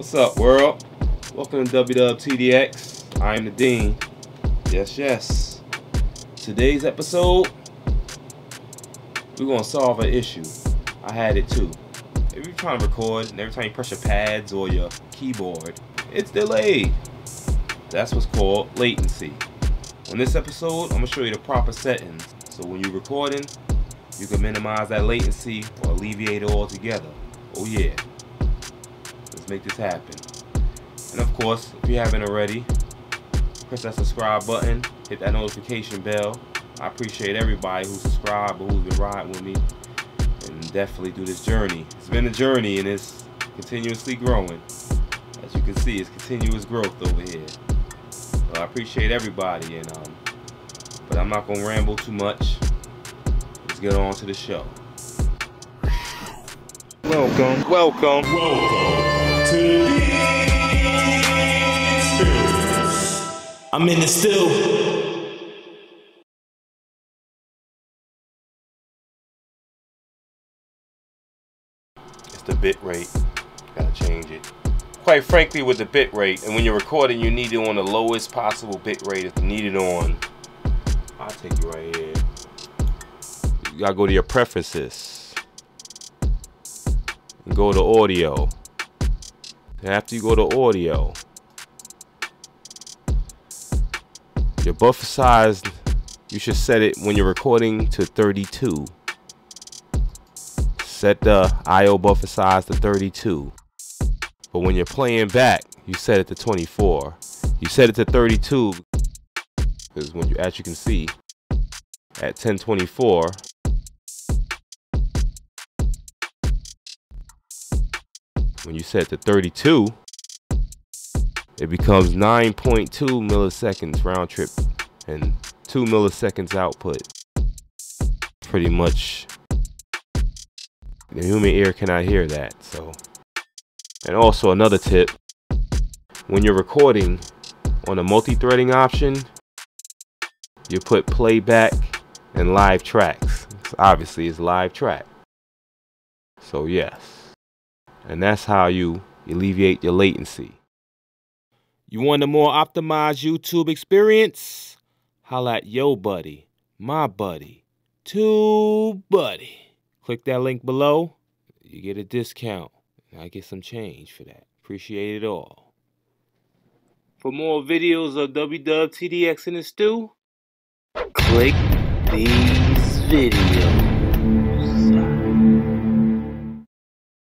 What's up, world? Welcome to WTTDX. I am the Dean. Yes, yes. Today's episode, we're gonna solve an issue. I had it too. If you're trying to record and every time you press your pads or your keyboard, it's delayed. That's what's called latency. On this episode, I'm gonna show you the proper settings. So when you're recording, you can minimize that latency or alleviate it altogether. Oh yeah. Make this happen. And of course, if you haven't already, press that subscribe button, hit that notification bell. I appreciate everybody who subscribed or who's been riding with me and definitely do this journey. It's been a journey and it's continuously growing. As you can see, it's continuous growth over here. So I appreciate everybody and um but I'm not gonna ramble too much. Let's get on to the show. Welcome, welcome. Welcome I'm in the still. It's the bit rate. Gotta change it. Quite frankly, with the bit rate, and when you're recording, you need it on the lowest possible bit rate. If you need it on, I'll take you right here. You gotta go to your preferences. Go to audio. After you go to audio, your buffer size, you should set it when you're recording to 32 set the IO buffer size to 32. But when you're playing back, you set it to 24. You set it to 32 because when you, as you can see, at 1024, when you set to 32, it becomes 9.2 milliseconds round trip and 2 milliseconds output. Pretty much the human ear cannot hear that. So, and also another tip: when you're recording on the multi-threading option, you put playback and live tracks. So obviously, it's live track. So yes, and that's how you alleviate your latency. You want a more optimized YouTube experience? Holla at yo buddy, my buddy, TubeBuddy click that link below. You get a discount. I get some change for that. Appreciate it all. For more videos of WTTDX and the stu, click these videos.